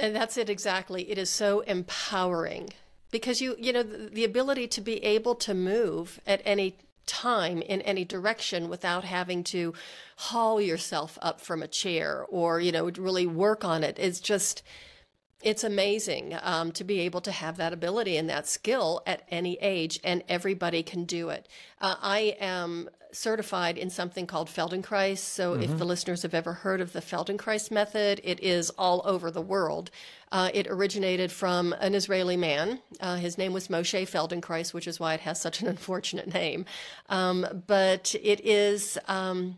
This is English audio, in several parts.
And that's it exactly. It is so empowering because you, you know, the, the ability to be able to move at any time in any direction without having to haul yourself up from a chair or, you know, really work on it is just, it's amazing um, to be able to have that ability and that skill at any age, and everybody can do it. Uh, I am certified in something called Feldenkrais. So, mm-hmm. if the listeners have ever heard of the Feldenkrais method, it is all over the world. Uh, it originated from an Israeli man. Uh, his name was Moshe Feldenkrais, which is why it has such an unfortunate name. Um, but it is. Um,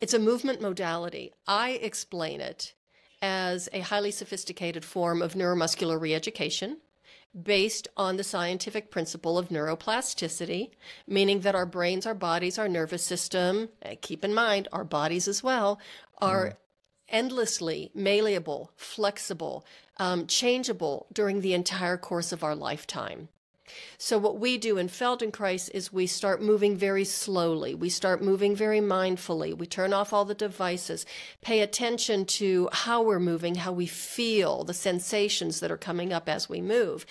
it's a movement modality. I explain it as a highly sophisticated form of neuromuscular reeducation based on the scientific principle of neuroplasticity, meaning that our brains, our bodies, our nervous system, keep in mind, our bodies as well, are mm. endlessly malleable, flexible, um, changeable during the entire course of our lifetime. So what we do in Feldenkrais is we start moving very slowly. We start moving very mindfully. We turn off all the devices, pay attention to how we're moving, how we feel, the sensations that are coming up as we move.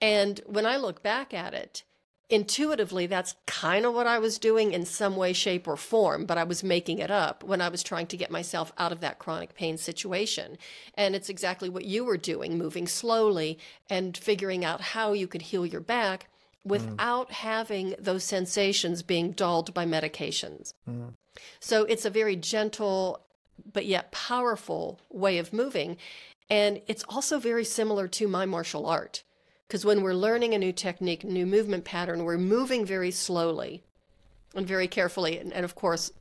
And when I look back at it, intuitively that's kind of what I was doing in some way, shape, or form, but I was making it up when I was trying to get myself out of that chronic pain situation. And it's exactly what you were doing, moving slowly and figuring out how you could heal your back without mm. having those sensations being dulled by medications. Mm. So it's a very gentle but yet powerful way of moving. And it's also very similar to my martial art. Because when we're learning a new technique, new movement pattern, we're moving very slowly and very carefully. And, and, of course,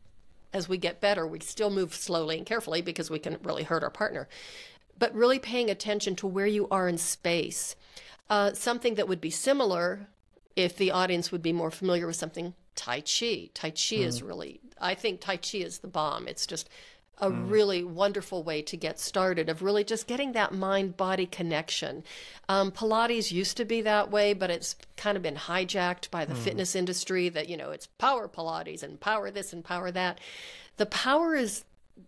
as we get better, we still move slowly and carefully because we can really hurt our partner. But really paying attention to where you are in space. Uh, something that would be similar if the audience would be more familiar with something Tai Chi. Tai Chi mm. is really, I think Tai Chi is the bomb. It's just a mm. really wonderful way to get started of really just getting that mind body connection. Um, Pilates used to be that way, but it's kind of been hijacked by the mm. fitness industry that, you know, it's power Pilates and power this and power that. The power is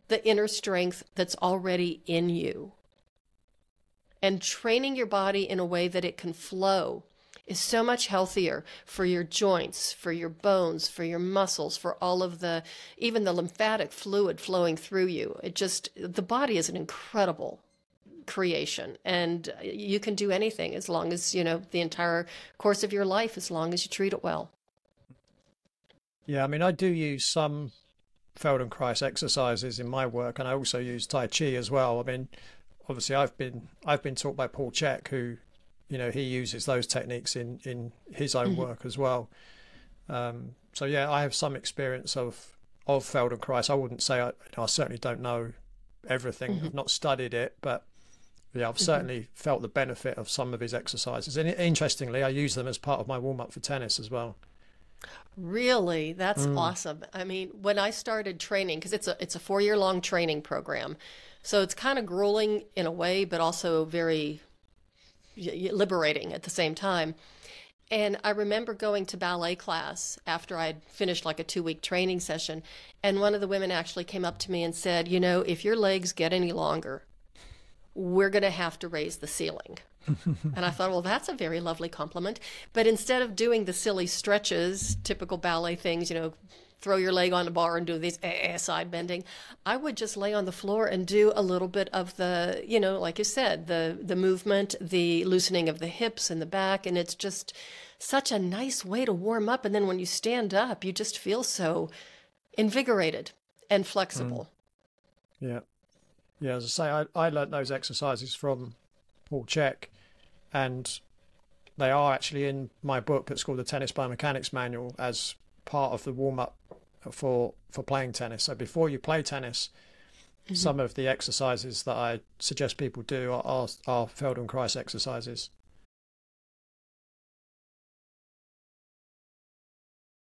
the inner strength that's already in you. And training your body in a way that it can flow is so much healthier for your joints, for your bones, for your muscles, for all of the, even the lymphatic fluid flowing through you. It just, the body is an incredible creation and you can do anything as long as, you know, the entire course of your life, as long as you treat it well. Yeah, I mean, I do use some Feldenkrais exercises in my work, and I also use Tai Chi as well. I mean, obviously, I've been I've been taught by Paul Chek, who you know he uses those techniques in in his own mm-hmm. work as well. Um, so yeah, I have some experience of of Feldenkrais. I wouldn't say I, I certainly don't know everything. Mm-hmm. I've not studied it, but yeah, I've mm-hmm. certainly felt the benefit of some of his exercises. And interestingly, I use them as part of my warm up for tennis as well. Really, that's mm. awesome. I mean, when I started training, because it's a it's a four year long training program, so it's kind of grueling in a way, but also very liberating at the same time. And I remember going to ballet class after I'd finished like a two week training session. And one of the women actually came up to me and said, You know, if your legs get any longer, we're going to have to raise the ceiling. and I thought, well, that's a very lovely compliment. But instead of doing the silly stretches, typical ballet things, you know, throw your leg on the bar and do these eh, eh, side bending. I would just lay on the floor and do a little bit of the, you know, like you said, the the movement, the loosening of the hips and the back, and it's just such a nice way to warm up. And then when you stand up, you just feel so invigorated and flexible. Mm. Yeah, yeah. As I say, I I learned those exercises from Paul Chek, and they are actually in my book that's called the Tennis Biomechanics Manual as part of the warm up for for playing tennis. So before you play tennis, mm-hmm. some of the exercises that I suggest people do are are, are Feldenkrais exercises.